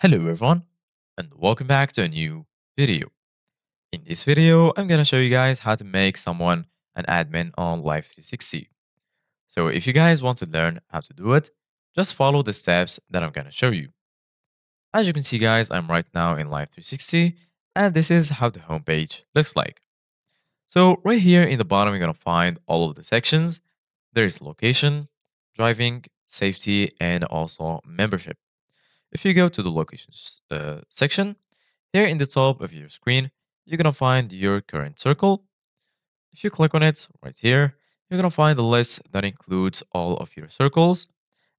Hello everyone and welcome back to a new video. In this video, I'm gonna show you guys how to make someone an admin on Life 360. So if you guys want to learn how to do it, just follow the steps that I'm gonna show you. As you can see guys, I'm right now in Life 360 and this is how the homepage looks like. So right here in the bottom, you're gonna find all of the sections. There's location, driving, safety, and also membership. If you go to the locations uh, section, here in the top of your screen, you're gonna find your current circle. If you click on it right here, you're gonna find a list that includes all of your circles.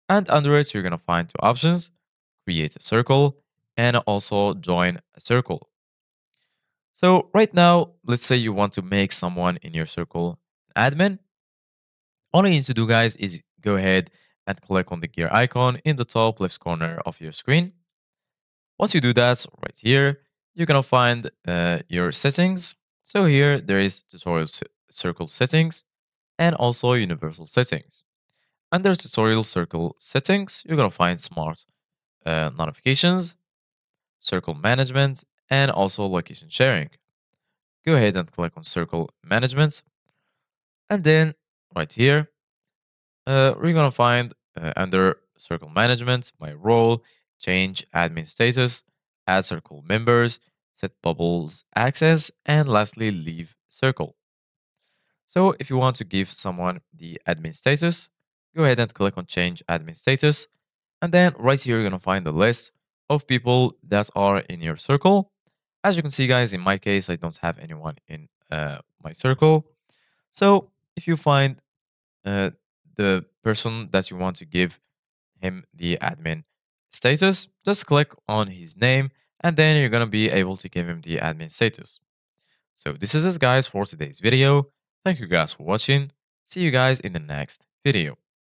And under it, you're gonna find two options, create a circle and also join a circle. So right now, let's say you want to make someone in your circle an admin. All you need to do guys is go ahead and click on the gear icon in the top left corner of your screen. Once you do that, right here, you're gonna find uh, your settings. So here there is tutorial circle settings and also universal settings. Under tutorial circle settings, you're gonna find smart uh, notifications, circle management, and also location sharing. Go ahead and click on circle management. And then right here, uh, we're gonna find uh, under circle management, my role, change admin status, add circle members, set bubbles access, and lastly, leave circle. So if you want to give someone the admin status, go ahead and click on change admin status. And then right here, you're gonna find the list of people that are in your circle. As you can see, guys, in my case, I don't have anyone in uh, my circle. So if you find uh, the person that you want to give him the admin status, just click on his name and then you're going to be able to give him the admin status. So this is it guys for today's video. Thank you guys for watching. See you guys in the next video.